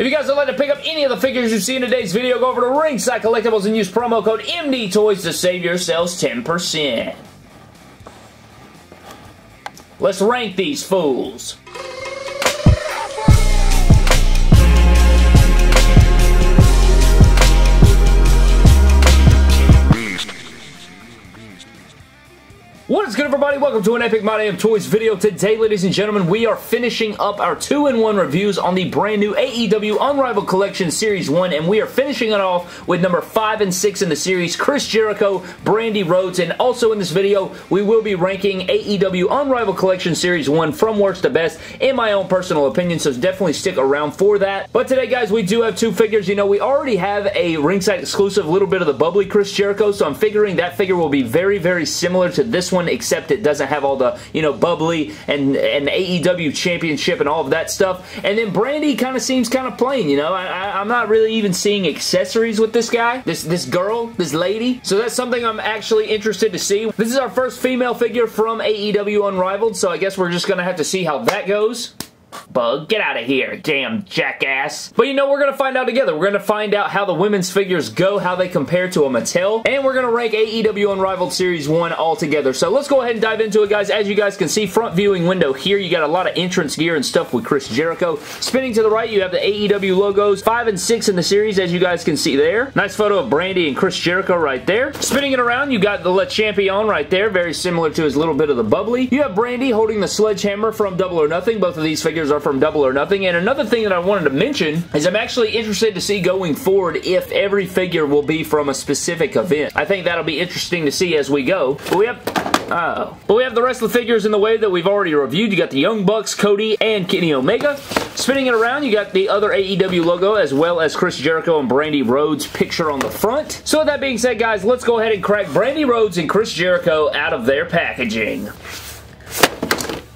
If you guys would like to pick up any of the figures you see in today's video, go over to Ringside Collectibles and use promo code MD Toys to save yourselves 10%. Let's rank these fools. What is good everybody? Welcome to an Epic My Damn Toys video. Today, ladies and gentlemen, we are finishing up our 2-in-1 reviews on the brand new AEW Unrivaled Collection Series 1, and we are finishing it off with number 5 and 6 in the series, Chris Jericho, Brandi Rhodes, and also in this video, we will be ranking AEW Unrivaled Collection Series 1 from worst to best, in my own personal opinion, so definitely stick around for that. But today, guys, we do have two figures. You know, we already have a ringside exclusive, little bit of the bubbly Chris Jericho, so I'm figuring that figure will be very, very similar to this one one, except it doesn't have all the, you know, bubbly and, and AEW championship and all of that stuff. And then Brandi kind of seems kind of plain, you know. I, I'm not really even seeing accessories with this guy, this, this girl, this lady. So that's something I'm actually interested to see. This is our first female figure from AEW Unrivaled, so I guess we're just going to have to see how that goes. Bug, get out of here, damn jackass. But you know, we're to find out together. We're to find out how the women's figures go, how they compare to a Mattel, and we're to rank AEW Unrivaled Series 1 all together. So let's go ahead and dive into it, guys. As you guys can see, front viewing window here, you got a lot of entrance gear and stuff with Chris Jericho. Spinning to the right, you have the AEW logos, 5 and 6 in the series, as you guys can see there. Nice photo of Brandi and Chris Jericho right there. Spinning it around, you got the Le Champion right there, very similar to his little bit of the bubbly. You have Brandi holding the sledgehammer from Double or Nothing. Both of these figures are from Double or Nothing. And another thing that I wanted to mention is I'm actually interested to see going forward if every figure will be from a specific event. I think that'll be interesting to see as we go. But we have Oh. But we have the rest of the figures in the way that we've already reviewed. You got the Young Bucks, Cody, and Kenny Omega. Spinning it around, you got the other AEW logo as well as Chris Jericho and Brandi Rhodes picture on the front. So with that being said, guys, let's go ahead and crack Brandi Rhodes and Chris Jericho out of their packaging.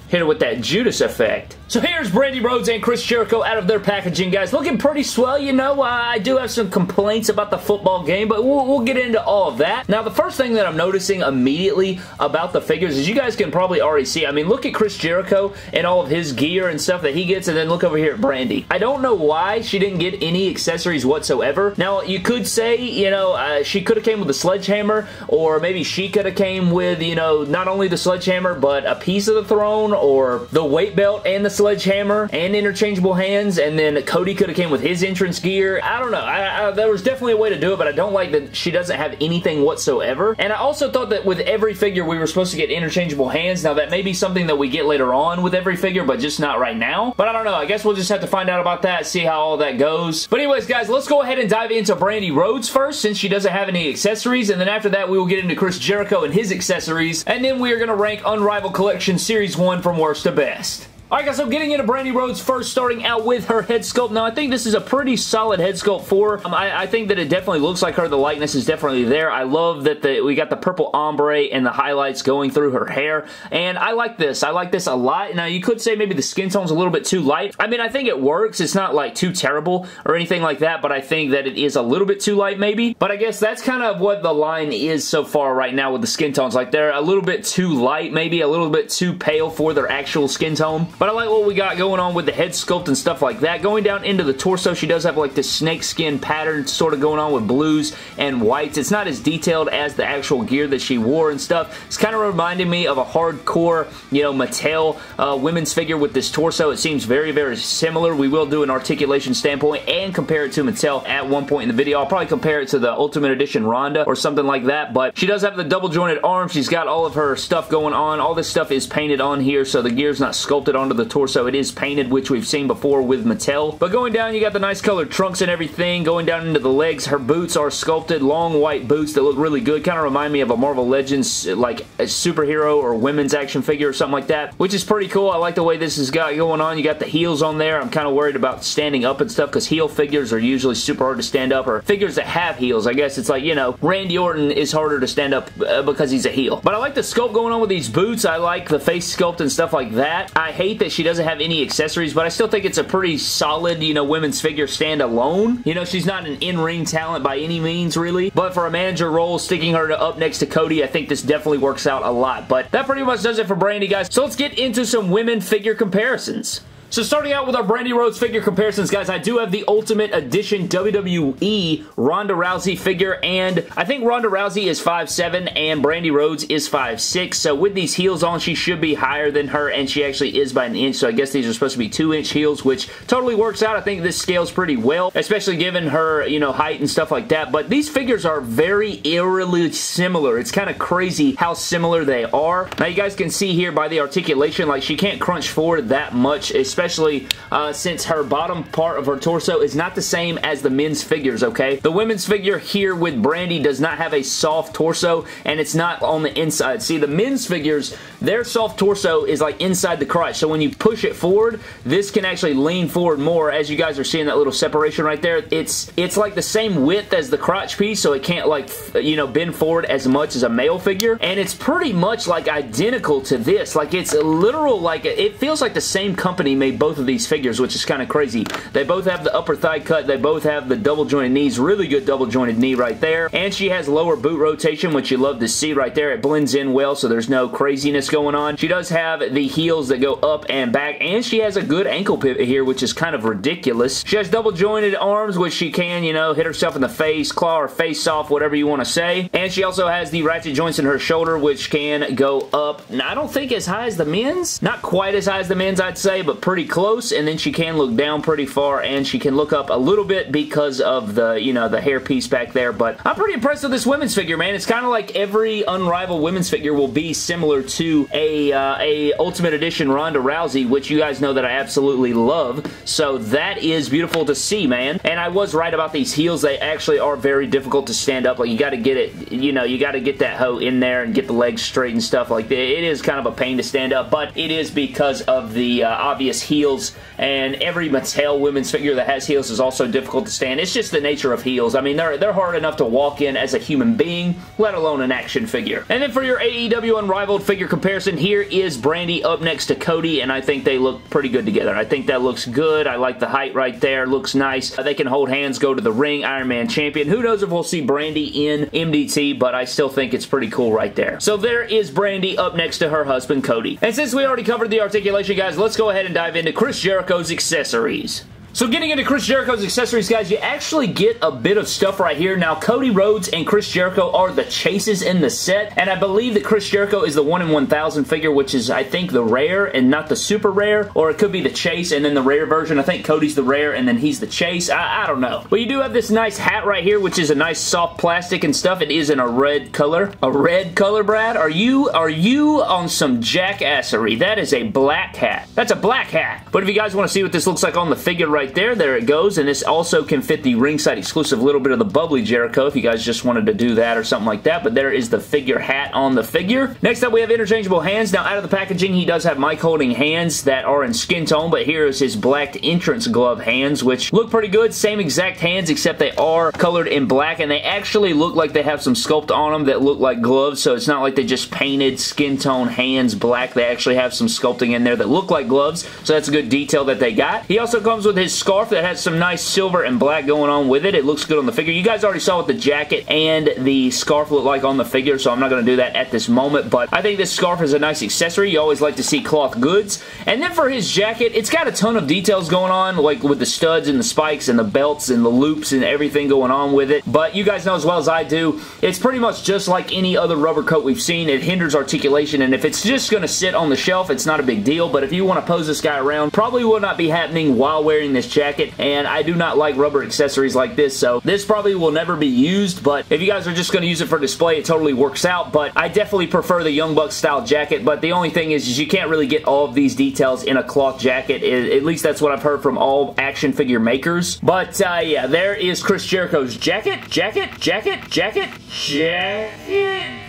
Hit it with that Judas effect. So here's Brandi Rhodes and Chris Jericho out of their packaging, guys. Looking pretty swell, you know. Uh, I do have some complaints about the football game, but we'll, we'll, get into all of that. Now, the first thing that I'm noticing immediately about the figures is you guys can probably already see. I mean, look at Chris Jericho and all of his gear and stuff that he gets, and then look over here at Brandi. I don't know why she didn't get any accessories whatsoever. Now, you could say, you know, uh, she could have came with a sledgehammer, or maybe she could have came with, you know, not only the sledgehammer, but a piece of the throne, or the weight belt and the sledgehammer and interchangeable hands, and then Cody could have came with his entrance gear. I don't know. I, I, there was definitely a way to do it, but I don't like that she doesn't have anything whatsoever. And I also thought that with every figure, we were supposed to get interchangeable hands. Now, that may be something that we get later on with every figure, but just not right now. But I don't know. I guess we'll just have to find out about that, see how all that goes. But anyways, guys, let's go ahead and dive into Brandi Rhodes first, since she doesn't have any accessories. And then after that, we will get into Chris Jericho and his accessories. And then we are going to rank Unrivaled Collection Series 1 from worst to best. Alright guys, so getting into Brandi Rhodes first, starting out with her head sculpt. Now, I think this is a pretty solid head sculpt for um, I, I, think that it definitely looks like her. The likeness is definitely there. I love that the, we got the purple ombre and the highlights going through her hair, and I like this. I like this a lot. Now, you could say maybe the skin tone's a little bit too light. I mean, I think it works. It's not like too terrible or anything like that, but I think that it is a little bit too light maybe. But I guess that's kind of what the line is so far right now with the skin tones. Like, they're a little bit too light, maybe a little bit too pale for their actual skin tone. But I like what we got going on with the head sculpt and stuff like that. Going down into the torso, she does have like this snake skin pattern sort of going on with blues and whites. It's not as detailed as the actual gear that she wore and stuff. It's kind of reminding me of a hardcore, you know, Mattel uh, women's figure with this torso. It seems very, very similar. We will do an articulation standpoint and compare it to Mattel at one point in the video. I'll probably compare it to the Ultimate Edition Ronda or something like that, but she does have the double jointed arm. She's got all of her stuff going on. All this stuff is painted on here, so the gear's not sculpted onto the torso. It is painted, which we've seen before with Mattel. But going down, you got the nice colored trunks and everything. Going down into the legs, her boots are sculpted, long white boots that look really good. Kind of remind me of a Marvel Legends, like a superhero or women's action figure or something like that, which is pretty cool. I like the way this has got going on. You got the heels on there. I'm kind of worried about standing up and stuff because heel figures are usually super hard to stand up or figures that have heels. I guess it's like, you know, Randy Orton is harder to stand up uh, because he's a heel. But I like the sculpt going on with these boots. I like the face sculpt and stuff like that. I hate that she doesn't have any accessories, but I still think it's a pretty solid, you know, women's figure stand alone. You know, she's not an in-ring talent by any means, really, but for a manager role, sticking her up next to Cody, I think this definitely works out a lot, but that pretty much does it for Brandi, guys. So let's get into some women figure comparisons. So starting out with our Brandi Rhodes figure comparisons, guys, I do have the Ultimate Edition WWE Ronda Rousey figure, and I think Ronda Rousey is 5'7", and Brandi Rhodes is 5'6", so with these heels on, she should be higher than her, and she actually is by an inch, so I guess these are supposed to be 2-inch heels, which totally works out. I think this scales pretty well, especially given her, you know, height and stuff like that, but these figures are very eerily similar. It's kind of crazy how similar they are. Now, you guys can see here by the articulation, like, she can't crunch forward that much, especially especially uh, since her bottom part of her torso is not the same as the men's figures, okay? The women's figure here with Brandi does not have a soft torso, and it's not on the inside. See, the men's figures, their soft torso is like inside the crotch, so when you push it forward, this can actually lean forward more. As you guys are seeing that little separation right there, it's it's like the same width as the crotch piece, so it can't like, you know, bend forward as much as a male figure, and it's pretty much like identical to this. Like, it's literal, like, it feels like the same company made both of these figures, which is kind of crazy. They both have the upper thigh cut. They both have the double jointed knees. Really good double jointed knee right there. And she has lower boot rotation, which you love to see right there. It blends in well, so there's no craziness going on. She does have the heels that go up and back, and she has a good ankle pivot here, which is kind of ridiculous. She has double jointed arms, which she can, you know, hit herself in the face, claw her face off, whatever you want to say. And she also has the ratchet joints in her shoulder, which can go up. Now, I don't think as high as the men's. Not quite as high as the men's, I'd say, but pretty close and then she can look down pretty far and she can look up a little bit because of the, you know, the hair piece back there. But I'm pretty impressed with this women's figure, man. It's kind of like every Unrivaled women's figure will be similar to a, uh, a Ultimate Edition Ronda Rousey, which you guys know that I absolutely love. So that is beautiful to see, man. And I was right about these heels. They actually are very difficult to stand up. Like, you got to get it, you know, you got to get that hoe in there and get the legs straight and stuff like that. It is kind of a pain to stand up, but it is because of the uh, obvious heels and every Mattel women's figure that has heels is also difficult to stand. It's just the nature of heels. I mean, they're, they're hard enough to walk in as a human being, let alone an action figure. And then for your AEW Unrivaled figure comparison, here is Brandi up next to Cody, and I think they look pretty good together. I think that looks good. I like the height right there. Looks nice. They can hold hands, go to the ring, Iron Man champion. Who knows if we'll see Brandi in MDT, but I still think it's pretty cool right there. So there is Brandi up next to her husband, Cody. And since we already covered the articulation, guys, let's go ahead and dive into Chris Jericho's accessories. So getting into Chris Jericho's accessories, guys, you actually get a bit of stuff right here. Now, Cody Rhodes and Chris Jericho are the chases in the set, and I believe that Chris Jericho is the 1 in 1000 figure, which is, I think, the rare and not the super rare, or it could be the chase and then the rare version. I think Cody's the rare and then he's the chase. I, I don't know. But you do have this nice hat right here, which is a nice soft plastic and stuff. It is in a red color. A red color, Brad? Are you, are you on some jackassery? That is a black hat. That's a black hat. But if you guys want to see what this looks like on the figure right right there. There it goes. And this also can fit the ringside exclusive little bit of the bubbly Jericho if you guys just wanted to do that or something like that. But there is the figure hat on the figure. Next up, we have interchangeable hands. Now, out of the packaging, he does have mic holding hands that are in skin tone, but here is his black entrance glove hands, which look pretty good. Same exact hands, except they are colored in black, and they actually look like they have some sculpt on them that look like gloves, so it's not like they just painted skin tone hands black. They actually have some sculpting in there that look like gloves, so that's a good detail that they got. He also comes with his scarf that has some nice silver and black going on with it. It looks good on the figure. You guys already saw what the jacket and the scarf look like on the figure, so I'm not going to do that at this moment, but I think this scarf is a nice accessory. You always like to see cloth goods. And then for his jacket, it's got a ton of details going on, like with the studs and the spikes and the belts and the loops and everything going on with it. But you guys know as well as I do, it's pretty much just like any other rubber coat we've seen. It hinders articulation, and if it's just going to sit on the shelf, it's not a big deal. But if you want to pose this guy around, probably will not be happening while wearing this jacket and I do not like rubber accessories like this, so this probably will never be used, but if you guys are just going to use it for display, it totally works out, but I definitely prefer the Young Bucks style jacket, but the only thing is, is you can't really get all of these details in a cloth jacket, at least that's what I've heard from all action figure makers, but uh, yeah, there is Chris Jericho's jacket, jacket, jacket, jacket, jacket, and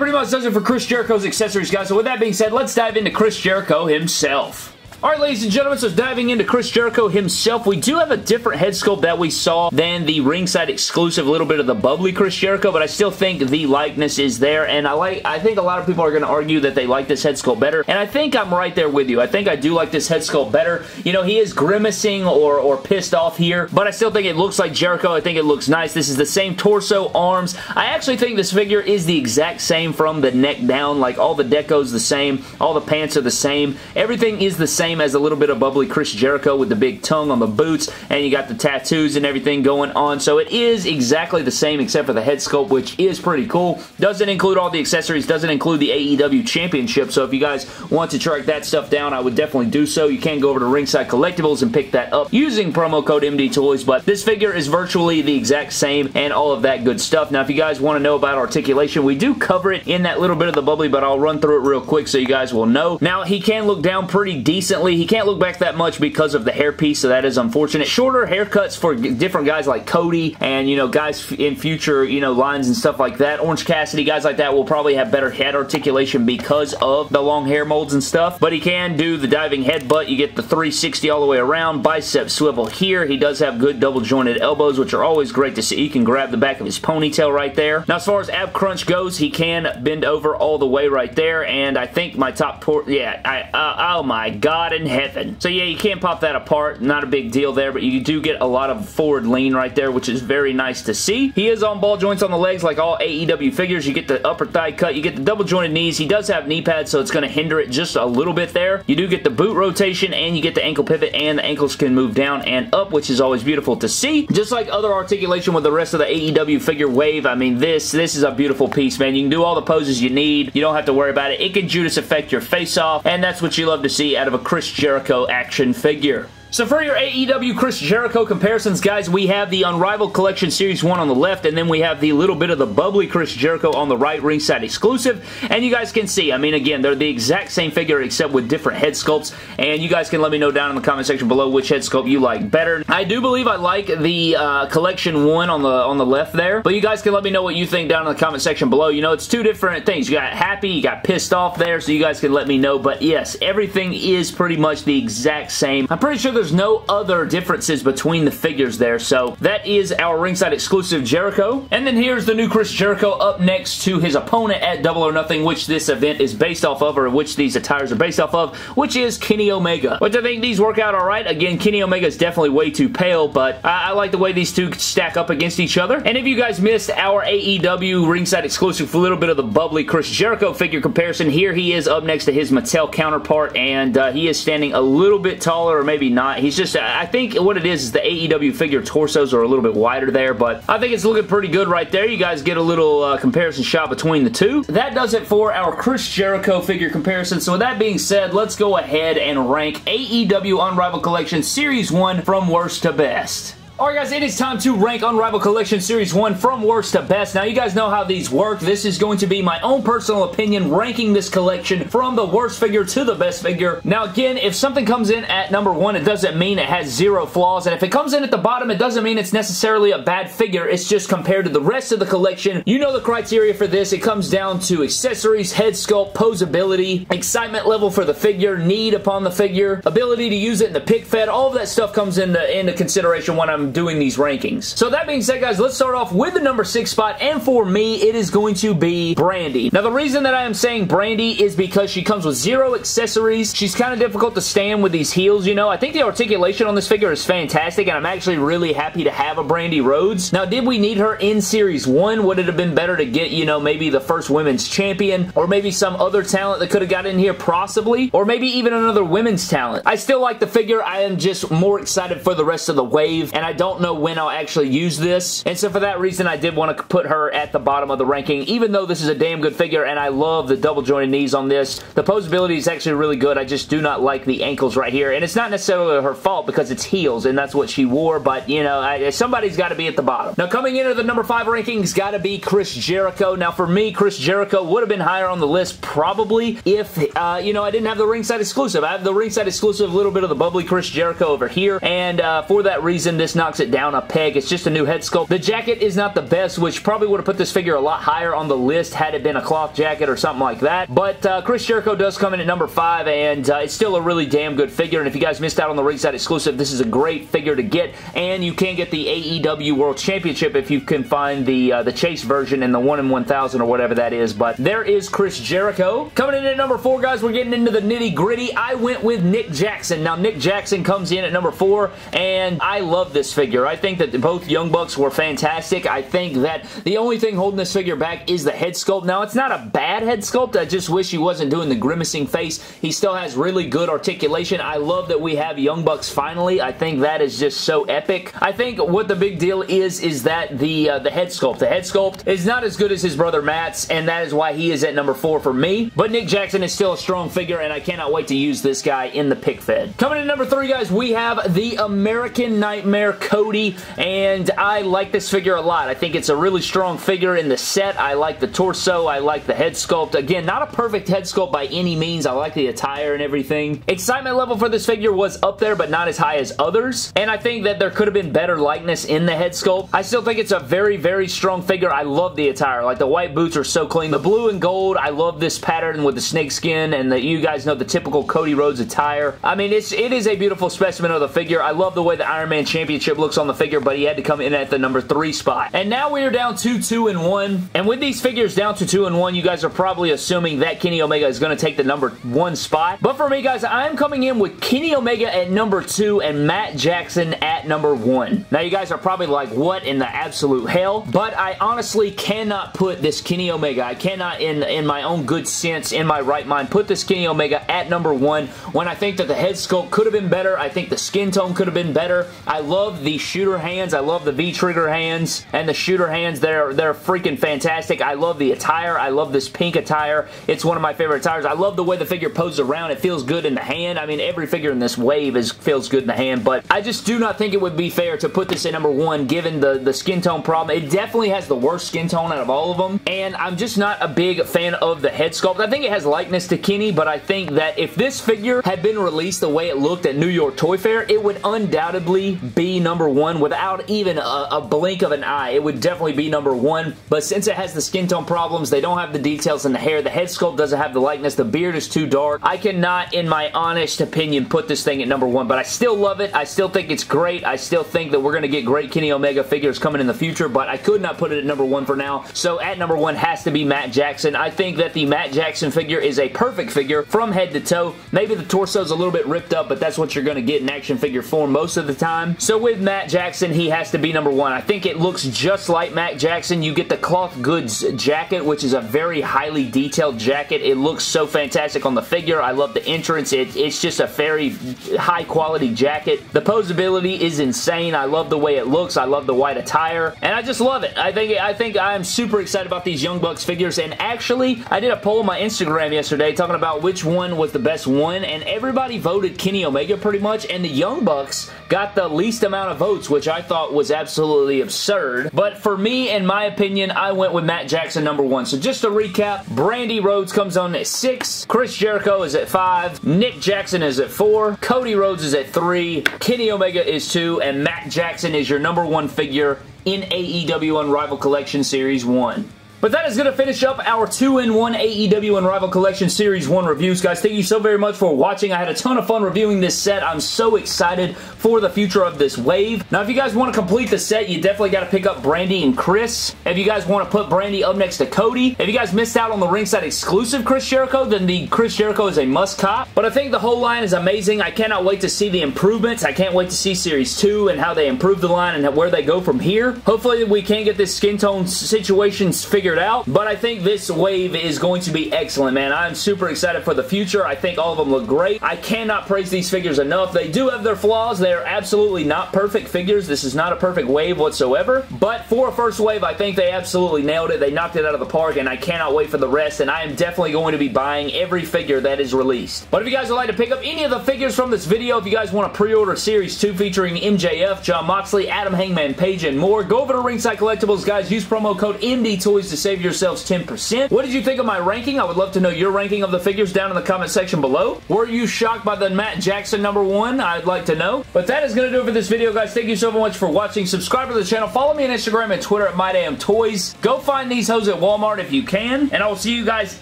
pretty much does it for Chris Jericho's accessories, guys. So with that being said, let's dive into Chris Jericho himself. Alright, ladies and gentlemen, so diving into Chris Jericho himself, we do have a different head sculpt that we saw than the ringside exclusive, a little bit of the bubbly Chris Jericho, but I still think the likeness is there, and I like. I think a lot of people are going to argue that they like this head sculpt better, and I think I'm right there with you. I think I do like this head sculpt better. You know, he is grimacing or, or pissed off here, but I still think it looks like Jericho. I think it looks nice. This is the same torso, arms. I actually think this figure is the exact same from the neck down. Like, all the deco's the same, all the pants are the same. Everything is the same same as a little bit of bubbly Chris Jericho with the big tongue on the boots, and you got the tattoos and everything going on. So it is exactly the same except for the head sculpt, which is pretty cool. Doesn't include all the accessories, doesn't include the AEW Championship, so if you guys want to track that stuff down, I would definitely do so. You can go over to Ringside Collectibles and pick that up using promo code MD Toys, but this figure is virtually the exact same and all of that good stuff. Now, if you guys want to know about articulation, we do cover it in that little bit of the bubbly, but I'll run through it real quick so you guys will know. Now, he can look down pretty decent he can't look back that much because of the hairpiece, so that is unfortunate. Shorter haircuts for different guys like Cody and, you know, guys in future, you know, lines and stuff like that. Orange Cassidy, guys like that will probably have better head articulation because of the long hair molds and stuff, but he can do the diving headbutt. You get the 360 all the way around, bicep swivel here. He does have good double jointed elbows, which are always great to see. You can grab the back of his ponytail right there. Now, as far as ab crunch goes, he can bend over all the way right there, and I think my top port, yeah, I, uh, oh my god, God in heaven. So yeah, you can't pop that apart. Not a big deal there, but you do get a lot of forward lean right there, which is very nice to see. He is on ball joints on the legs like all AEW figures. You get the upper thigh cut. You get the double jointed knees. He does have knee pads, so it's going to hinder it just a little bit there. You do get the boot rotation, and you get the ankle pivot, and the ankles can move down and up, which is always beautiful to see. Just like other articulation with the rest of the AEW figure wave, I mean, this, this is a beautiful piece, man. You can do all the poses you need. You don't have to worry about it. It can Judas effect your face off, and that's what you love to see out of a Chris Jericho action figure. So for your AEW Chris Jericho comparisons, guys, we have the Unrivaled Collection Series 1 on the left, and then we have the little bit of the bubbly Chris Jericho on the right, ringside exclusive. And you guys can see, I mean, again, they're the exact same figure except with different head sculpts. And you guys can let me know down in the comment section below which head sculpt you like better. I do believe I like the uh, Collection 1 on the, on the left there, but you guys can let me know what you think down in the comment section below. You know, it's two different things. You got happy, you got pissed off there, so you guys can let me know. But yes, everything is pretty much the exact same. I'm pretty sure there's no other differences between the figures there, so that is our ringside exclusive Jericho. And then here's the new Chris Jericho up next to his opponent at Double or Nothing, which this event is based off of, or which these attires are based off of, which is Kenny Omega. Which I think these work out alright. Again, Kenny Omega is definitely way too pale, but I, I like the way these two stack up against each other. And if you guys missed our AEW ringside exclusive for a little bit of the bubbly Chris Jericho figure comparison, here he is up next to his Mattel counterpart, and uh, he is standing a little bit taller, or maybe not. He's just I think what it is is the AEW figure torsos are a little bit wider there, but I think it's looking pretty good right there. You guys get a little uh, comparison shot between the two. That does it for our Chris Jericho figure comparison. So with that being said, let's go ahead and rank AEW Unrivaled Collection Series 1 from worst to best. Alright guys, it is time to rank Unrivaled Collection Series 1 from worst to best. Now you guys know how these work. This is going to be my own personal opinion ranking this collection from the worst figure to the best figure. Now again, if something comes in at number 1, it doesn't mean it has zero flaws. And if it comes in at the bottom, it doesn't mean it's necessarily a bad figure. It's just compared to the rest of the collection. You know the criteria for this. It comes down to accessories, head sculpt, posability, excitement level for the figure, need upon the figure, ability to use it in the pick fed. All of that stuff comes into, into consideration when I'm doing these rankings. So that being said, guys, let's start off with the number six spot, and for me, it is going to be Brandi. Now, the reason that I am saying Brandi is because she comes with zero accessories. She's kind of difficult to stand with these heels, you know. I think the articulation on this figure is fantastic, and I'm actually really happy to have a Brandi Rhodes. Now, did we need her in Series 1? Would it have been better to get, you know, maybe the first women's champion, or maybe some other talent that could have got in here, possibly, or maybe even another women's talent? I still like the figure. I am just more excited for the rest of the wave, and I don't know when I'll actually use this. And so for that reason, I did want to put her at the bottom of the ranking, even though this is a damn good figure, and I love the double jointed knees on this. The posability is actually really good. I just do not like the ankles right here. And it's not necessarily her fault because it's heels, and that's what she wore, but, you know, I, somebody's got to be at the bottom. Now, coming into the number 5 rankings, got to be Chris Jericho. Now, for me, Chris Jericho would have been higher on the list, probably, if, uh, you know, I didn't have the ringside exclusive. I have the ringside exclusive, a little bit of the bubbly Chris Jericho over here, and uh, for that reason, this knocks knocks it down a peg. It's just a new head sculpt. The jacket is not the best, which probably would have put this figure a lot higher on the list had it been a cloth jacket or something like that. But uh, Chris Jericho does come in at number 5, and uh, it's still a really damn good figure. And if you guys missed out on the ringside exclusive, this is a great figure to get. And you can get the AEW World Championship if you can find the uh, the Chase version and the 1 in 1000 or whatever that is. But there is Chris Jericho. Coming in at number 4, guys, we're getting into the nitty gritty. I went with Nick Jackson. Now, Nick Jackson comes in at number 4, and I love this figure. I think that both Young Bucks were fantastic. I think that the only thing holding this figure back is the head sculpt. Now, it's not a bad head sculpt. I just wish he wasn't doing the grimacing face. He still has really good articulation. I love that we have Young Bucks finally. I think that is just so epic. I think what the big deal is, is that the, uh, the head sculpt. The head sculpt is not as good as his brother Matt's, and that is why he is at number 4 for me. But Nick Jackson is still a strong figure, and I cannot wait to use this guy in the pick fed. Coming in number 3, guys, we have the American Nightmare Cody, and I like this figure a lot. I think it's a really strong figure in the set. I like the torso. I like the head sculpt. Again, not a perfect head sculpt by any means. I like the attire and everything. Excitement level for this figure was up there, but not as high as others, and I think that there could have been better likeness in the head sculpt. I still think it's a very, very strong figure. I love the attire. Like, the white boots are so clean. The blue and gold, I love this pattern with the snake skin, and the, you guys know the typical Cody Rhodes attire. I mean, it's, it is a beautiful specimen of the figure. I love the way the Iron Man Championship looks on the figure, but he had to come in at the number 3 spot. And now we are down to 2 and 1, and with these figures down to 2 and 1, you guys are probably assuming that Kenny Omega is going to take the number 1 spot. But for me, guys, I'm coming in with Kenny Omega at number 2 and Matt Jackson at number 1. Now, you guys are probably like, what in the absolute hell? But I honestly cannot put this Kenny Omega, I cannot in, in my own good sense, in my right mind, put this Kenny Omega at number 1 when I think that the head sculpt could have been better. I think the skin tone could have been better. I love the shooter hands. I love the V-trigger hands and the shooter hands. They're, they're freaking fantastic. I love the attire. I love this pink attire. It's one of my favorite attires. I love the way the figure poses around. It feels good in the hand. I mean, every figure in this wave is feels good in the hand, but I just do not think it would be fair to put this at number one given the, the skin tone problem. It definitely has the worst skin tone out of all of them, and I'm just not a big fan of the head sculpt. I think it has likeness to Kenny, but I think that if this figure had been released the way it looked at New York Toy Fair, it would undoubtedly be number one without even a, a blink of an eye. It would definitely be number one, but since it has the skin tone problems, they don't have the details in the hair, the head sculpt doesn't have the likeness, the beard is too dark. I cannot, in my honest opinion, put this thing at number one, but I still love it. I still think it's great. I still think that we're going to get great Kenny Omega figures coming in the future, but I could not put it at number one for now, so at number one has to be Matt Jackson. I think that the Matt Jackson figure is a perfect figure from head to toe. Maybe the torso is a little bit ripped up, but that's what you're going to get in action figure form most of the time. So with Matt Jackson, he has to be number one. I think it looks just like Matt Jackson. You get the cloth goods jacket, which is a very highly detailed jacket. It looks so fantastic on the figure. I love the entrance. It, it's just a very high quality jacket. The posability is insane. I love the way it looks. I love the white attire, and I just love it. I think I think I'm super excited about these Young Bucks figures, and actually, I did a poll on my Instagram yesterday talking about which one was the best one, and everybody voted Kenny Omega pretty much, and the Young Bucks got the least amount of votes, which I thought was absolutely absurd. But for me, in my opinion, I went with Matt Jackson number one. So just to recap, Brandi Rhodes comes on at six, Chris Jericho is at five, Nick Jackson is at four, Cody Rhodes is at three, Kenny Omega is two, and Matt Jackson is your number one figure in AEW Unrivaled Collection Series 1. But that is going to finish up our 2-in-1 AEW Unrivaled Collection Series 1 reviews, guys. Thank you so very much for watching. I had a ton of fun reviewing this set. I'm so excited for the future of this wave. Now, if you guys want to complete the set, you definitely got to pick up Brandi and Chris. If you guys want to put Brandi up next to Cody. If you guys missed out on the ringside exclusive Chris Jericho, then the Chris Jericho is a must cop. But I think the whole line is amazing. I cannot wait to see the improvements. I can't wait to see Series 2 and how they improve the line and where they go from here. Hopefully, we can get this skin tone situations figured out, but I think this wave is going to be excellent, man. I'm super excited for the future. I think all of them look great. I cannot praise these figures enough. They do have their flaws. They are absolutely not perfect figures. This is not a perfect wave whatsoever, but for a first wave, I think they absolutely nailed it. They knocked it out of the park, and I cannot wait for the rest, and I am definitely going to be buying every figure that is released. But if you guys would like to pick up any of the figures from this video, if you guys want to pre-order Series 2 featuring MJF, Jon Moxley, Adam Hangman Page, and more, go over to Ringside Collectibles, guys. Use promo code MDTOYS to save yourselves 10%. What did you think of my ranking? I would love to know your ranking of the figures down in the comment section below. Were you shocked by the Matt Jackson number one? I'd like to know. But that is going to do it for this video, guys. Thank you so much for watching. Subscribe to the channel. Follow me on Instagram and Twitter at MyDamnToys. Go find these hoes at Walmart if you can. And I will see you guys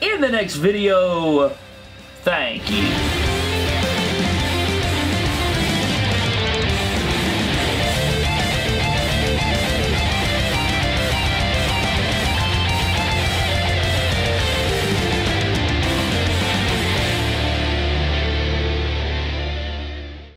in the next video. Thank you.